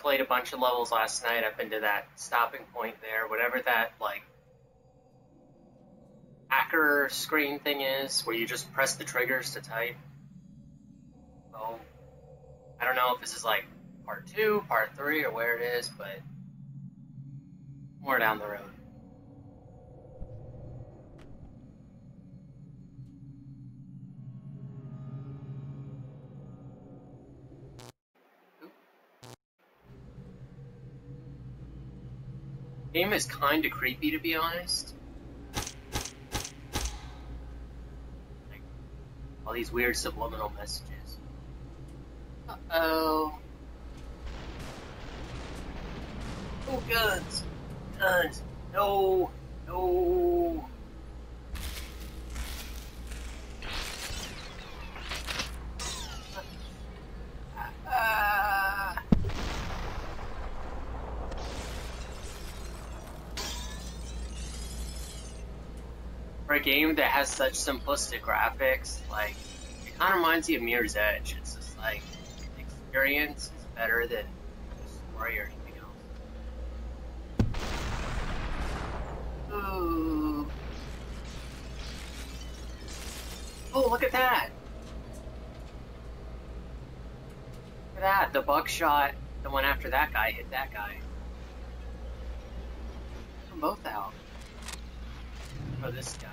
played a bunch of levels last night. up into that stopping point there, whatever that, like, hacker screen thing is, where you just press the triggers to type. So, I don't know if this is like part two, part three, or where it is, but more down the road. Game is kind of creepy, to be honest. Like, all these weird subliminal messages. Uh oh. Oh, guns! Guns! No! No! Ah. For a game that has such simplistic graphics, like, it kind of reminds you of Mirror's Edge. It's just like, experience is better than the story or anything else. Ooh. Oh, look at that! Look at that, the buckshot, the one after that guy hit that guy. Them both out. Oh, this guy.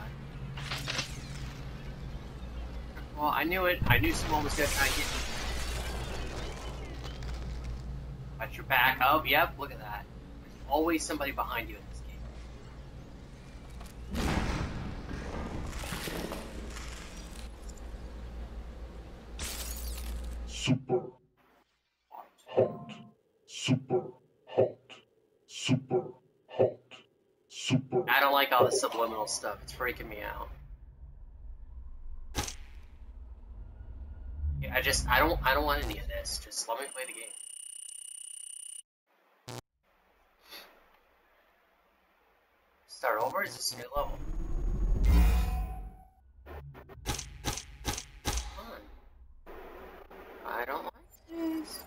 Well, I knew it. I knew someone was gonna try and get me. Watch your back. Oh, yep, look at that. There's always somebody behind you in this game. Super hot. Super hot. Super hot. Super. I don't like all the subliminal stuff. It's freaking me out. I just I don't I don't want any of this. Just let me play the game. Start over? Is this a new level? I don't like this.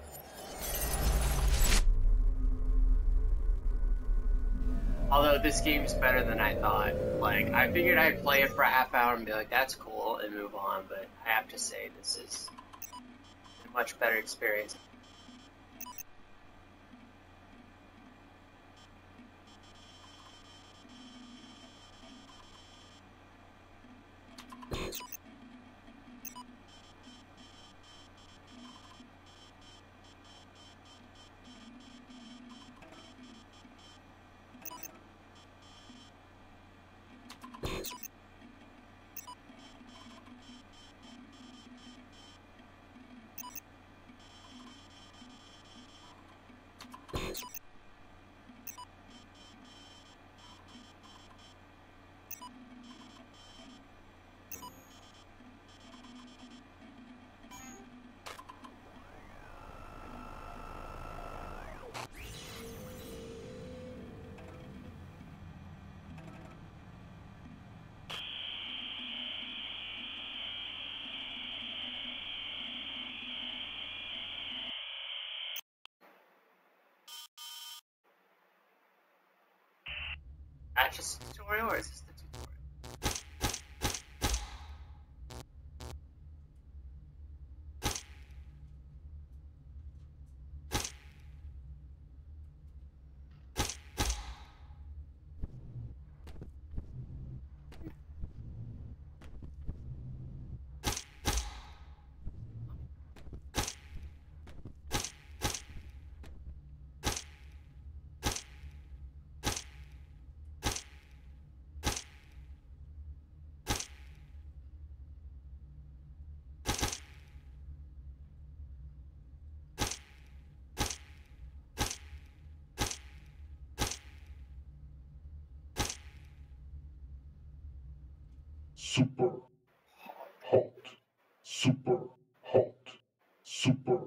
Although this game's better than I thought. Like, I figured I'd play it for a half hour and be like, that's cool, and move on, but I have to say, this is much better experience. Just a tutorial, or is this Super hot. Super hot. Super.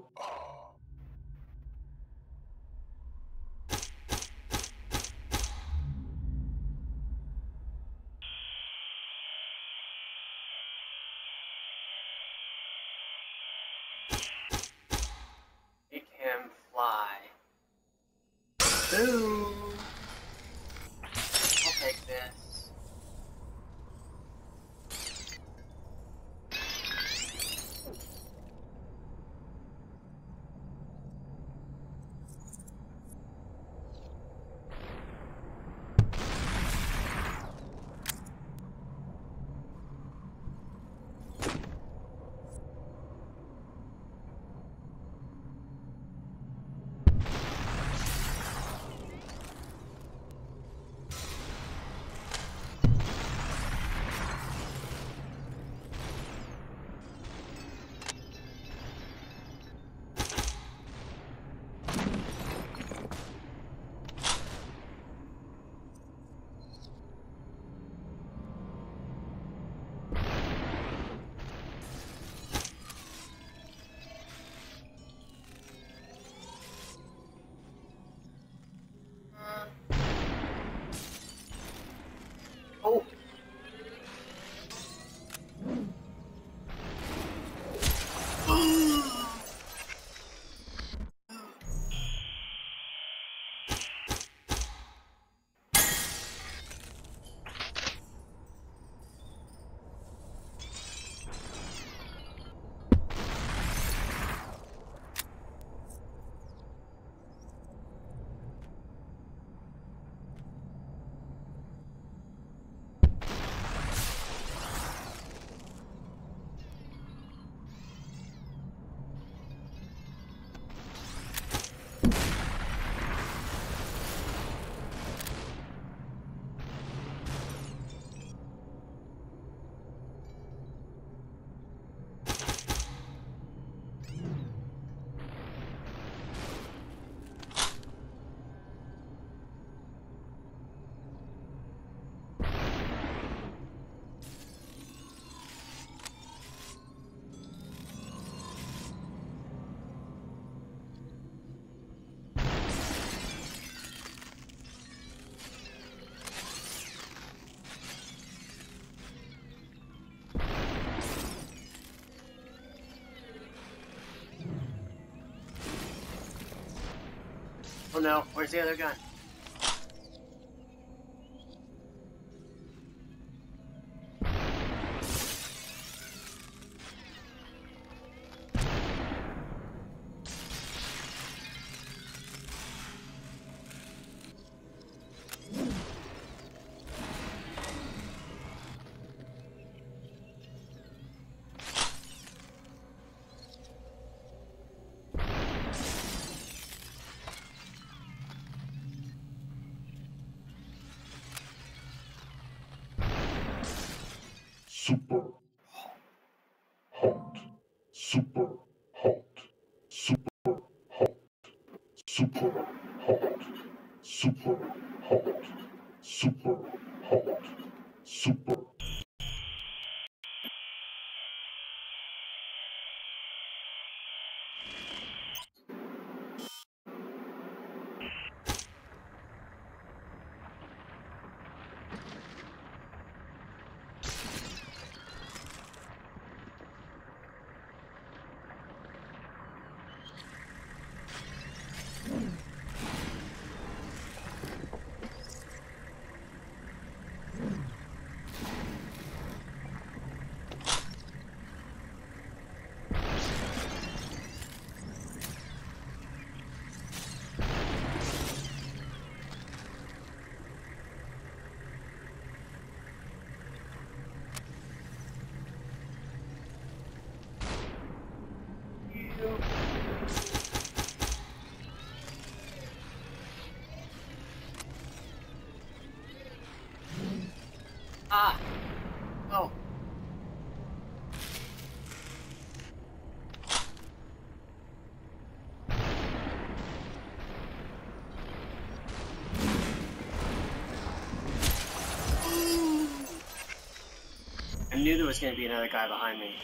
Oh no, where's the other gun? Super knew there was going to be another guy behind me.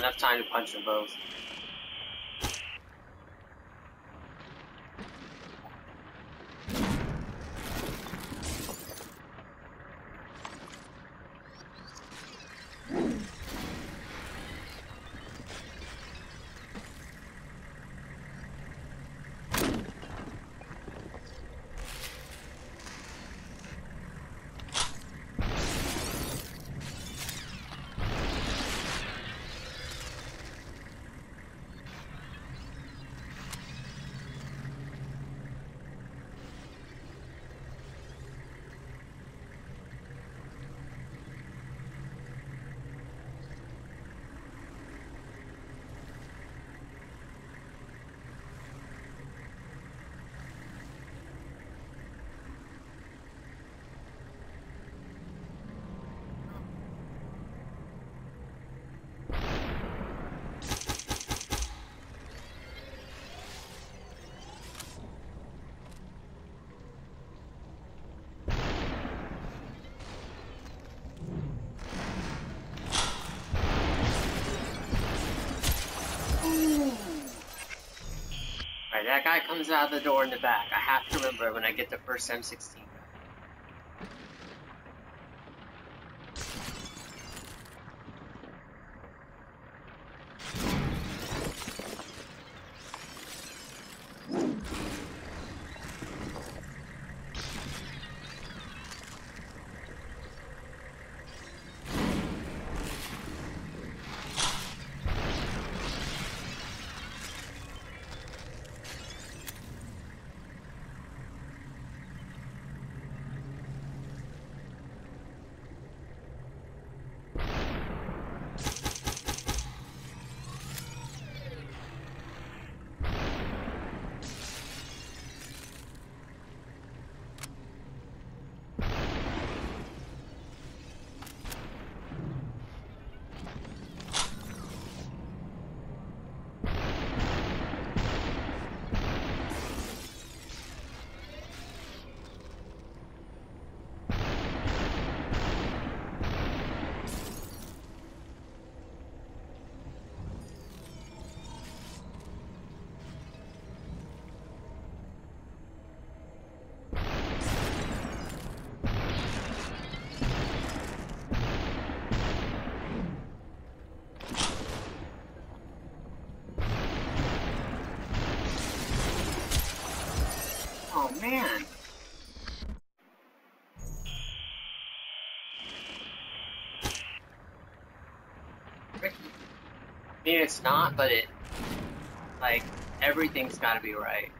Not enough that guy comes out of the door in the back. I have to remember when I get the first M16. Oh man. I mean, it's not, but it, like, everything's gotta be right.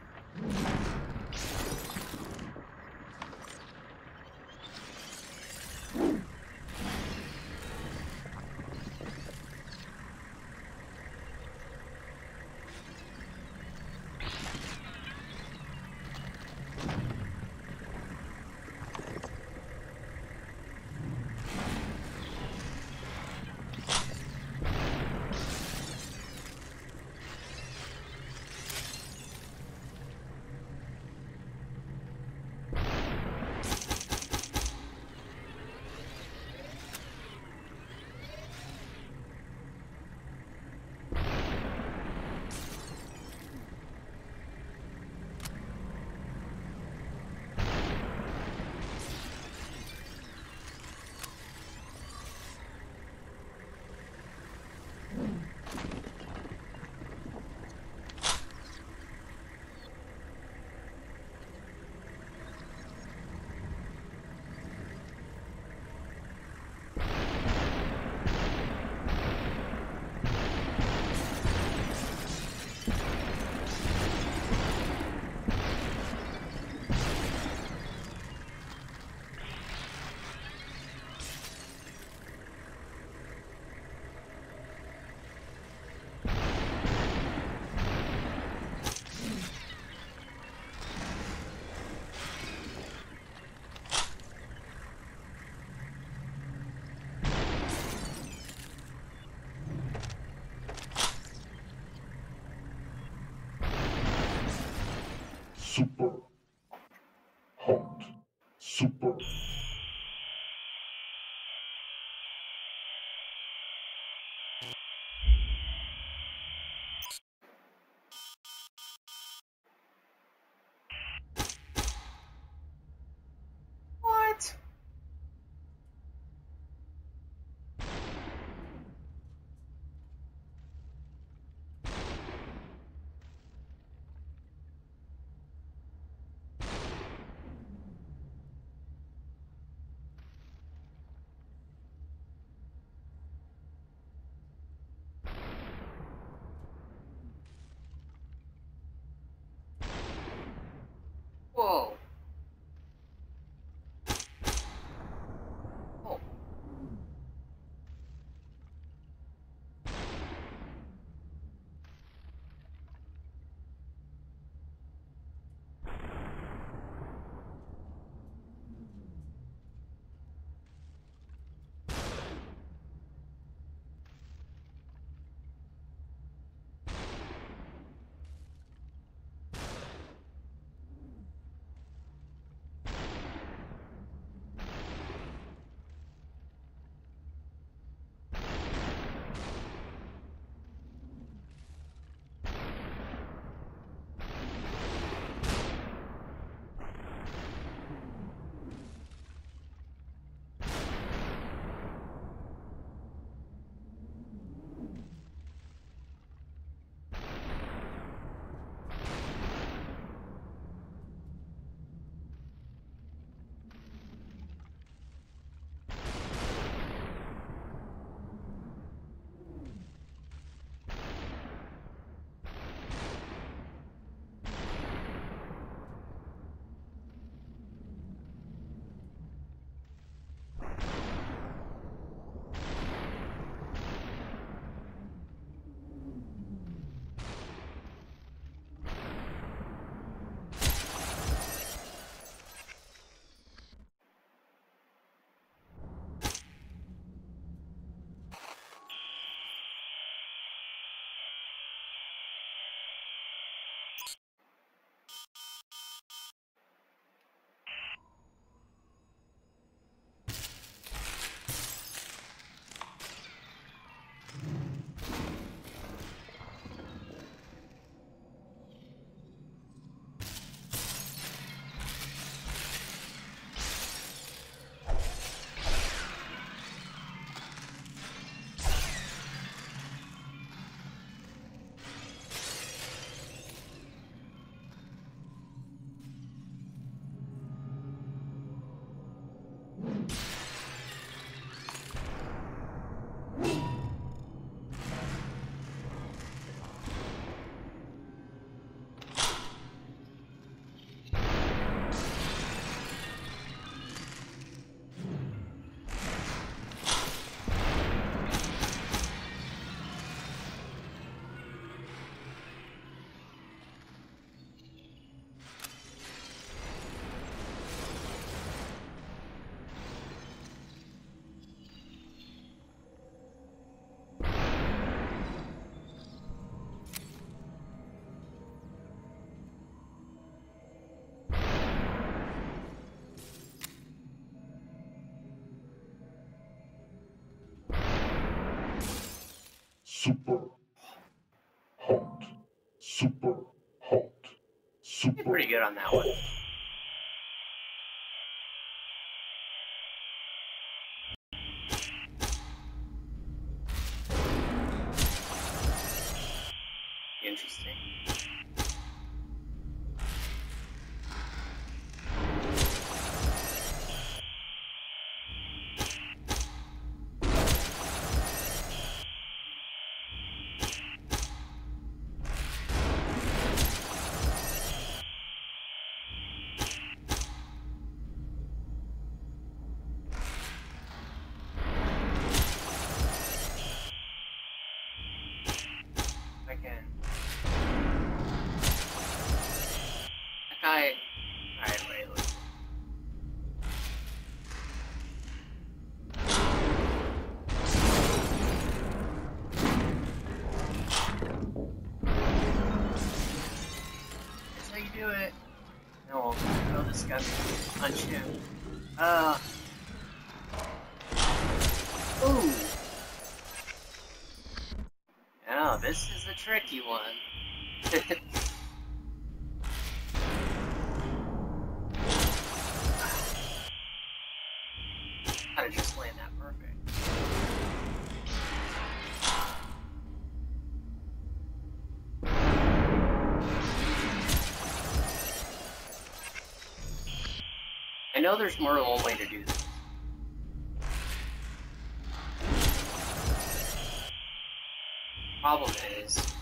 Super hot, super hot, Did super pretty good on that one. Do it. No, no discussion. Punch him. Uh. Ooh. Yeah, this is a tricky one. there's more than one way to do this. Problem is,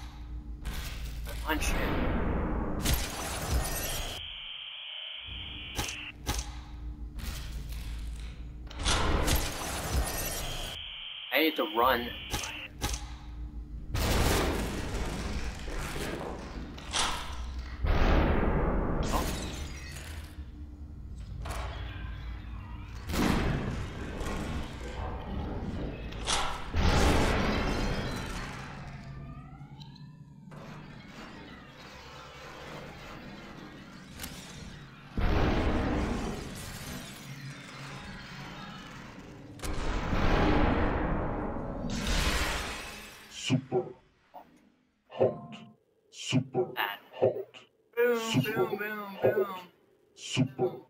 I punch him. I need to run. Boom, boom, boom, boom. super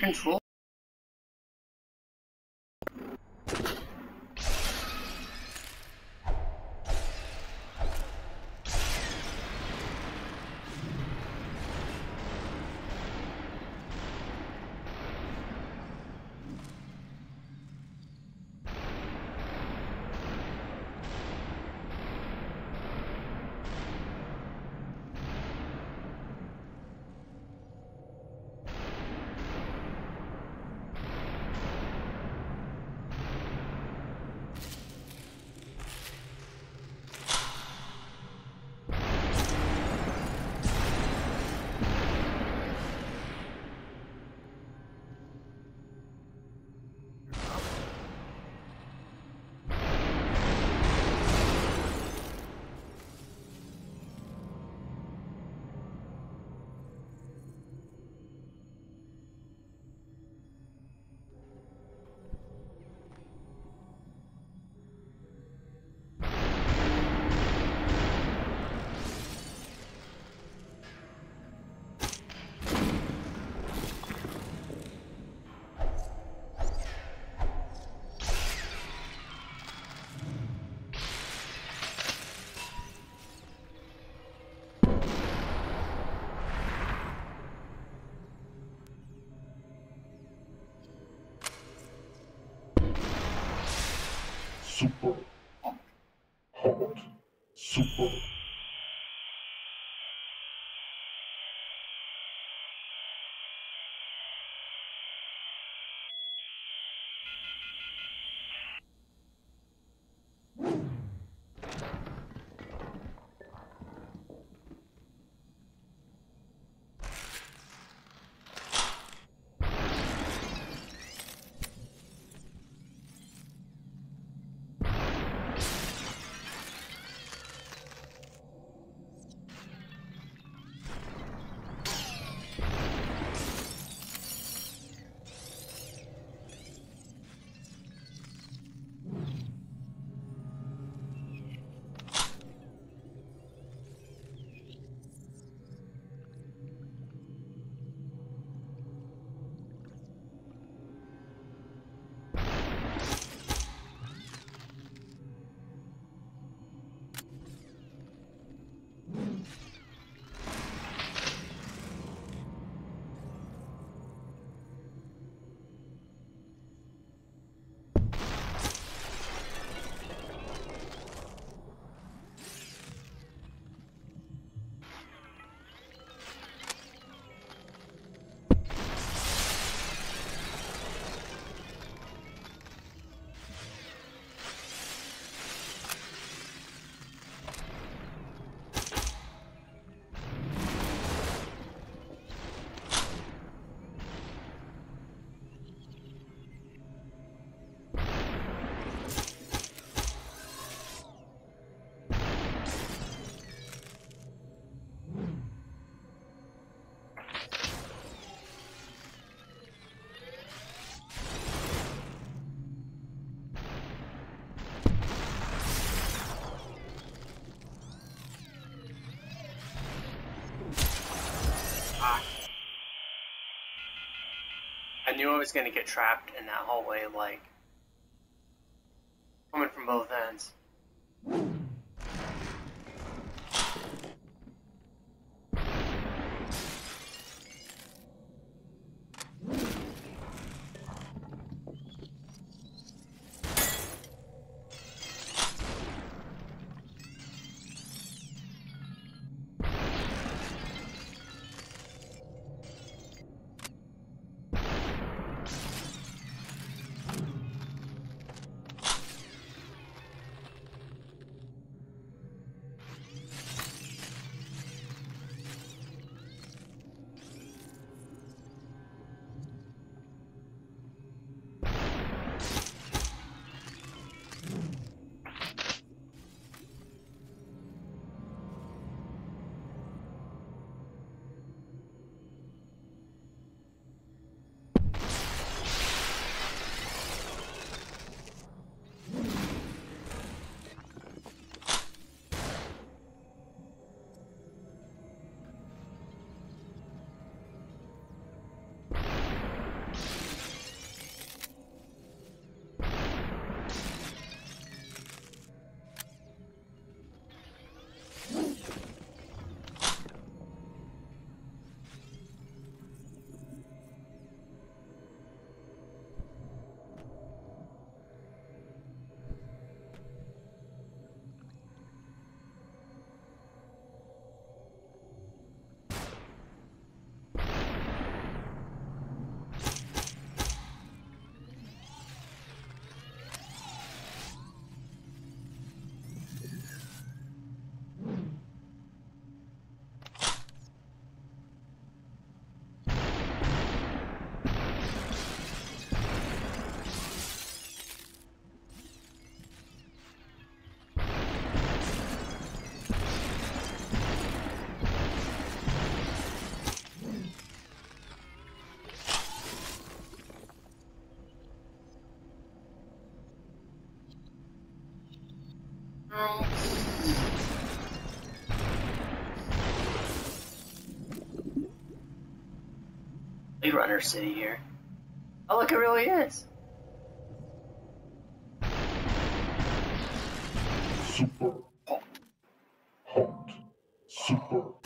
control. Knew I was gonna get trapped in that hallway, like coming from both ends. Runner city here. Oh, look, it really is. Super hot. Hot. Super.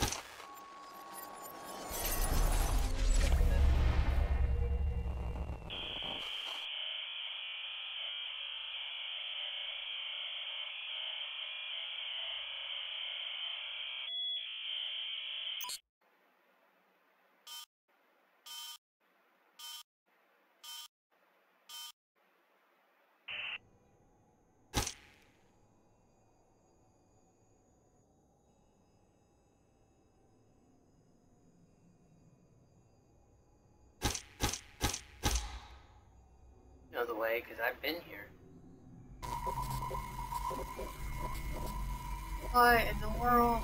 The way, because I've been here. What in the world?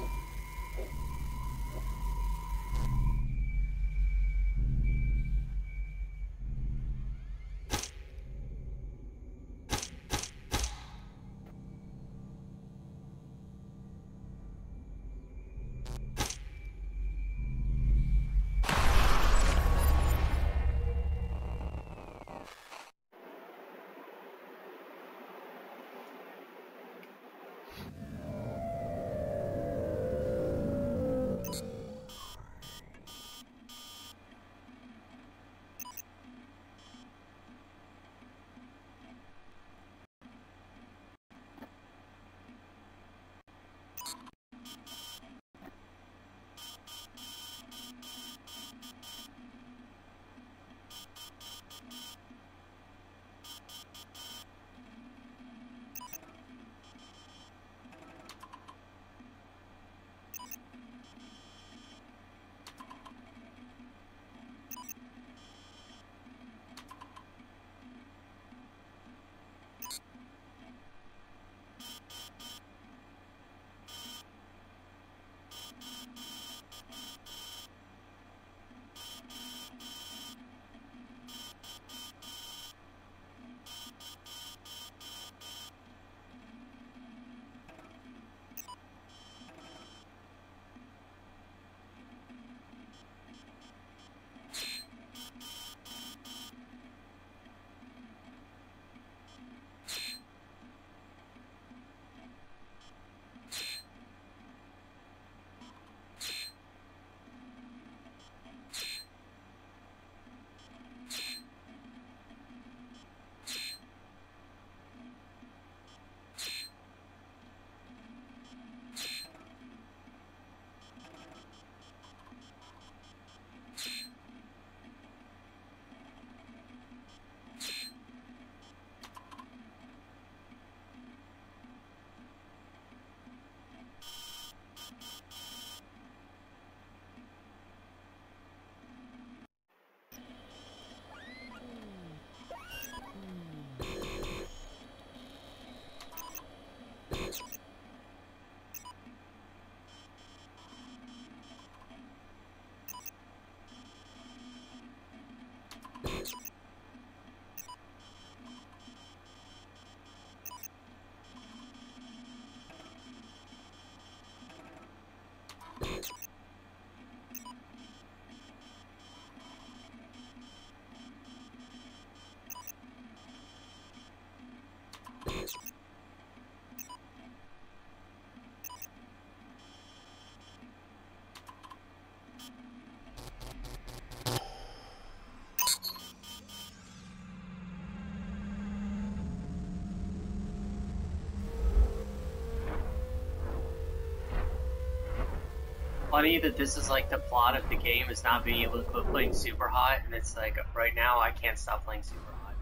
Funny that this is like the plot of the game is not being able to quit playing super hot, and it's like right now I can't stop playing super hot.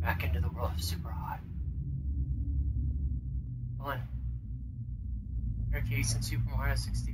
Back into the world of super hot. Fun. Staircase in Super Mario 64.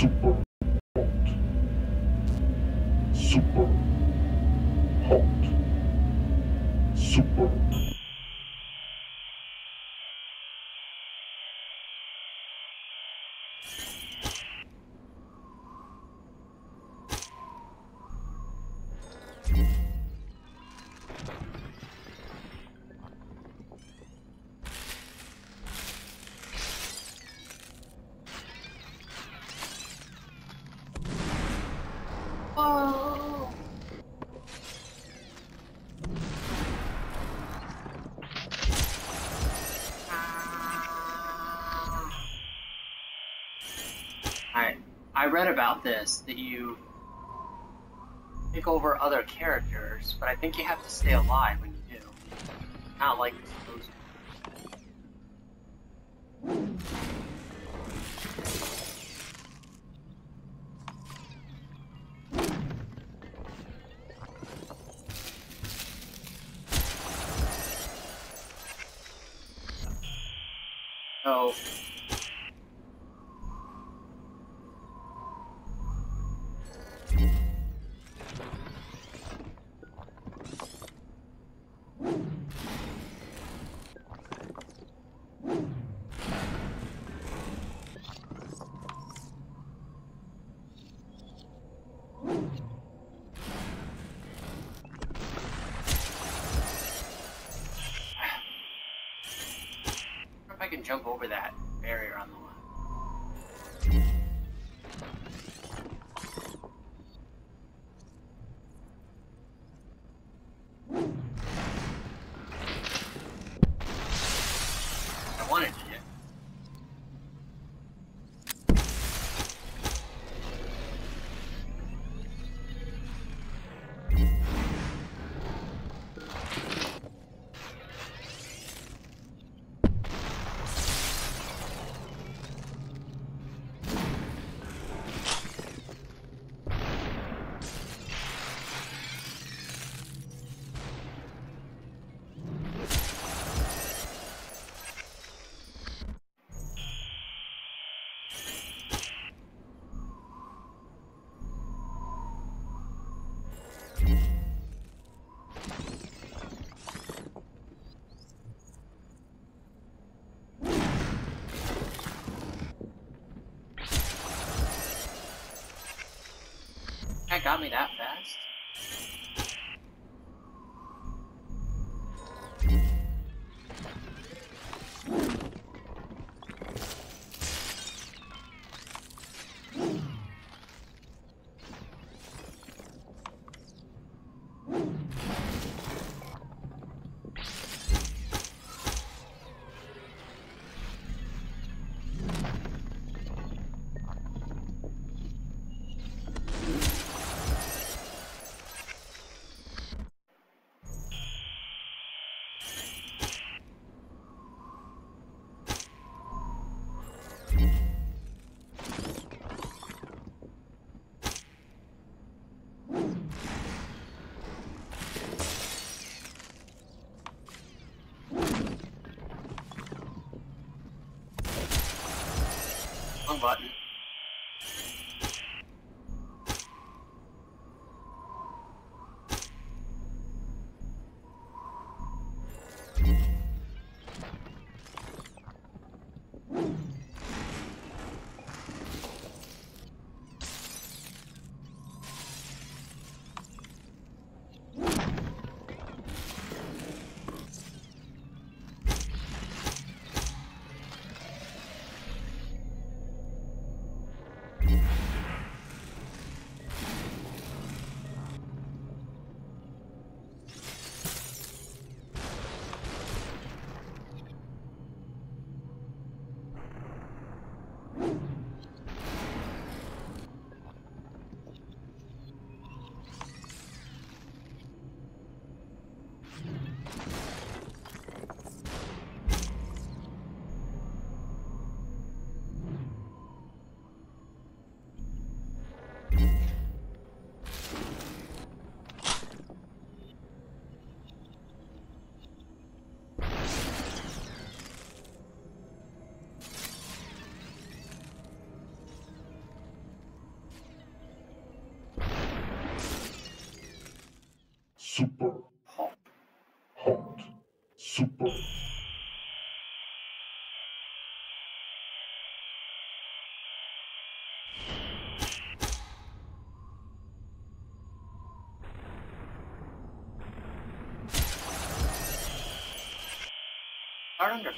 suco. This that you take over other characters, but I think you have to stay alive when you do. Not like jump over that barrier on the got me that fast. Super Halt. halt, super Start under